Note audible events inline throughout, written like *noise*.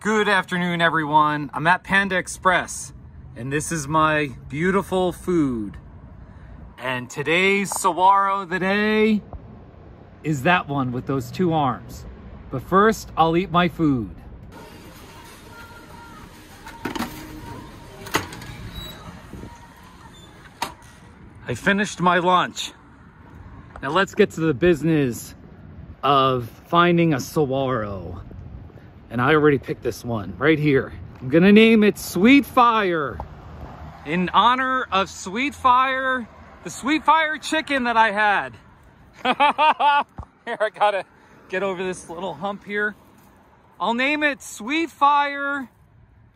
Good afternoon, everyone. I'm at Panda Express, and this is my beautiful food. And today's Saguaro of the day is that one with those two arms. But first, I'll eat my food. I finished my lunch. Now let's get to the business of finding a saguaro. And I already picked this one right here. I'm gonna name it Sweet Fire in honor of Sweet Fire, the Sweet Fire chicken that I had. *laughs* here, I gotta get over this little hump here. I'll name it Sweet Fire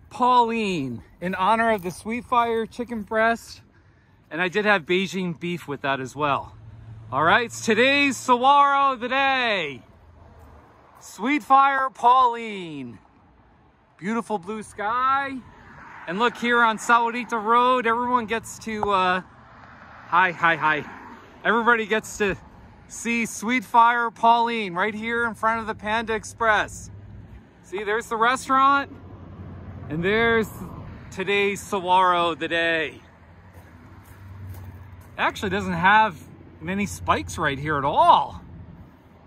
Pauline in honor of the Sweet Fire chicken breast. And I did have Beijing beef with that as well. All right, today's Saguaro of the day. Sweet Fire Pauline. Beautiful blue sky. And look here on Sahuarita Road, everyone gets to, uh, hi, hi, hi. Everybody gets to see Sweet Fire Pauline right here in front of the Panda Express. See, there's the restaurant. And there's today's Saguaro the day. Actually doesn't have many spikes right here at all.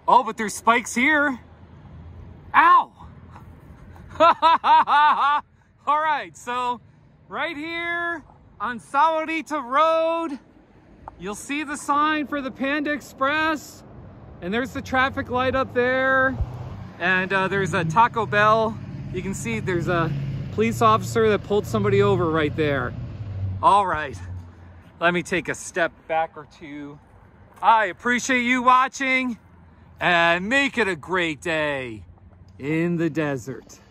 Oh, but there's spikes here. *laughs* All right, so right here on Sahuarita Road, you'll see the sign for the Panda Express, and there's the traffic light up there, and uh, there's a Taco Bell. You can see there's a police officer that pulled somebody over right there. All right, let me take a step back or two. I appreciate you watching and make it a great day in the desert.